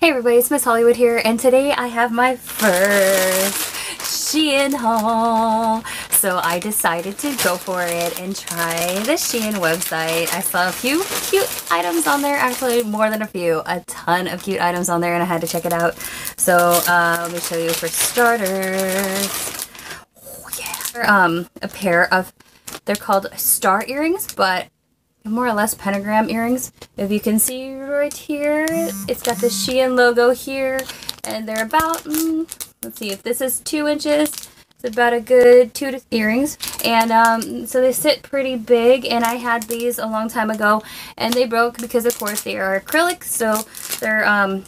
Hey everybody, it's Miss Hollywood here, and today I have my first Shein haul. So I decided to go for it and try the Shein website. I saw a few cute items on there, actually more than a few, a ton of cute items on there and I had to check it out. So uh, let me show you for starters. Oh yeah. Um, a pair of, they're called star earrings, but more or less pentagram earrings. If you can see right here, it's got the Shein logo here, and they're about, mm, let's see, if this is two inches, it's about a good two to earrings, and um, so they sit pretty big, and I had these a long time ago, and they broke because, of course, they are acrylic, so they're um,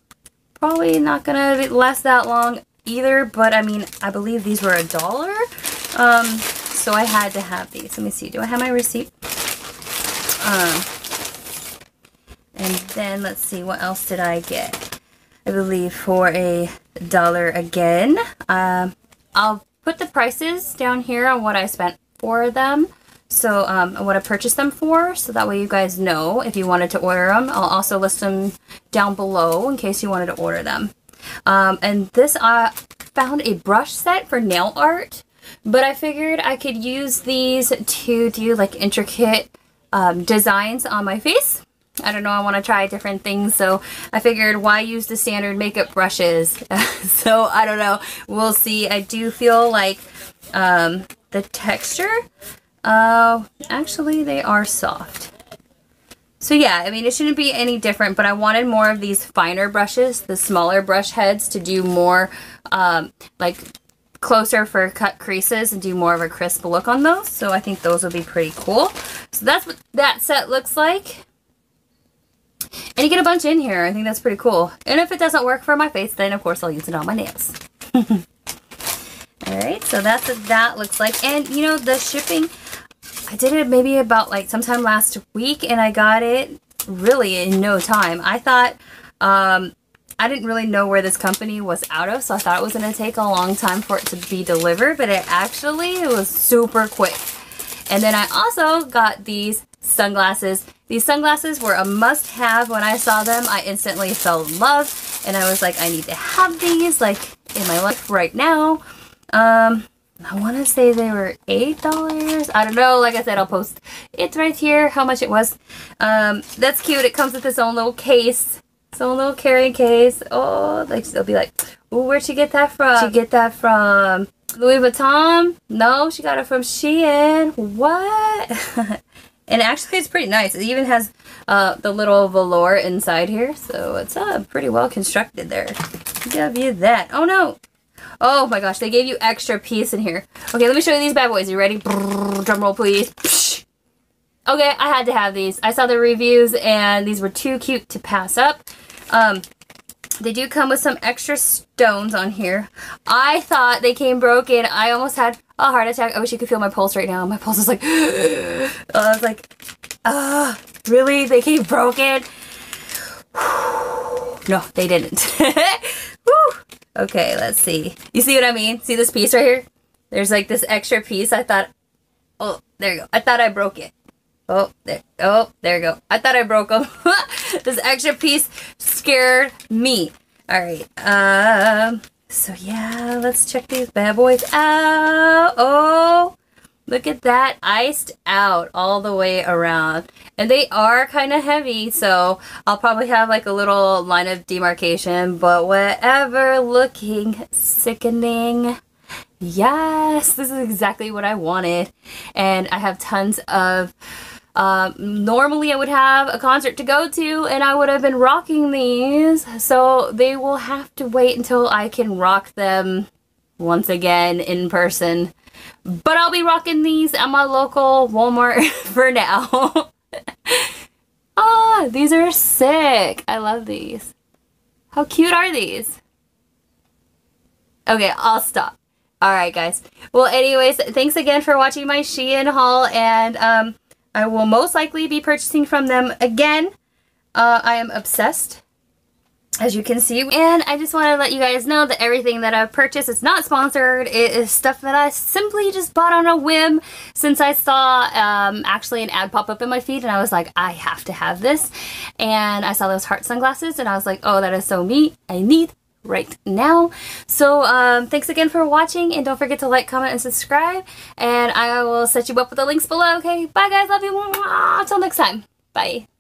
probably not gonna last that long either, but I mean, I believe these were a dollar, um, so I had to have these. Let me see, do I have my receipt? Um, and then let's see, what else did I get? I believe for a dollar again. Um, I'll put the prices down here on what I spent for them. So um, what I purchased them for, so that way you guys know if you wanted to order them. I'll also list them down below in case you wanted to order them. Um, and this, I uh, found a brush set for nail art, but I figured I could use these to do like intricate um, designs on my face. I don't know, I want to try different things, so I figured why use the standard makeup brushes? so I don't know, we'll see. I do feel like um, the texture, uh, actually they are soft. So yeah, I mean, it shouldn't be any different, but I wanted more of these finer brushes, the smaller brush heads to do more um, like closer for cut creases and do more of a crisp look on those. So I think those would be pretty cool. So that's what that set looks like. And you get a bunch in here. I think that's pretty cool. And if it doesn't work for my face, then of course I'll use it on my nails. Alright, so that's what that looks like. And you know, the shipping, I did it maybe about like sometime last week and I got it really in no time. I thought um, I didn't really know where this company was out of, so I thought it was going to take a long time for it to be delivered, but it actually it was super quick. And then I also got these sunglasses. These sunglasses were a must-have when I saw them. I instantly fell in love, and I was like, I need to have these, like, in my life right now. Um, I want to say they were $8. I don't know. Like I said, I'll post it right here, how much it was. Um, that's cute. It comes with its own little case. Some little carrying case. Oh, like they'll be like, oh, where'd she get that from? She get that from Louis Vuitton? No, she got it from Shein. What? and actually, it's pretty nice. It even has uh, the little velour inside here, so it's uh, pretty well constructed there. Give you that. Oh no. Oh my gosh, they gave you extra piece in here. Okay, let me show you these bad boys. You ready? Drum roll, please. Okay, I had to have these. I saw the reviews and these were too cute to pass up. Um, they do come with some extra stones on here. I thought they came broken. I almost had a heart attack. I wish you could feel my pulse right now. My pulse is like, I was like, ah, uh, really? They came broken? no, they didn't. okay, let's see. You see what I mean? See this piece right here? There's like this extra piece. I thought, oh, there you go. I thought I broke it. Oh, there, oh, there you go. I thought I broke them. this extra piece scared me. All right. Um. So yeah, let's check these bad boys out. Oh, look at that, iced out all the way around, and they are kind of heavy. So I'll probably have like a little line of demarcation, but whatever. Looking sickening. Yes, this is exactly what I wanted, and I have tons of um, normally I would have a concert to go to and I would have been rocking these. So they will have to wait until I can rock them once again in person. But I'll be rocking these at my local Walmart for now. ah, these are sick. I love these. How cute are these? Okay, I'll stop. Alright guys. Well anyways, thanks again for watching my Shein haul and um I will most likely be purchasing from them again. Uh, I am obsessed. as you can see. And I just want to let you guys know that everything that I've purchased is not sponsored. It is stuff that I simply just bought on a whim since I saw um, actually an ad pop up in my feed and I was like, I have to have this. And I saw those heart sunglasses and I was like, oh, that is so me. I need right now. So um, thanks again for watching and don't forget to like, comment, and subscribe. And I will set you up with the links below, okay? Bye guys, love you. Until next time. Bye.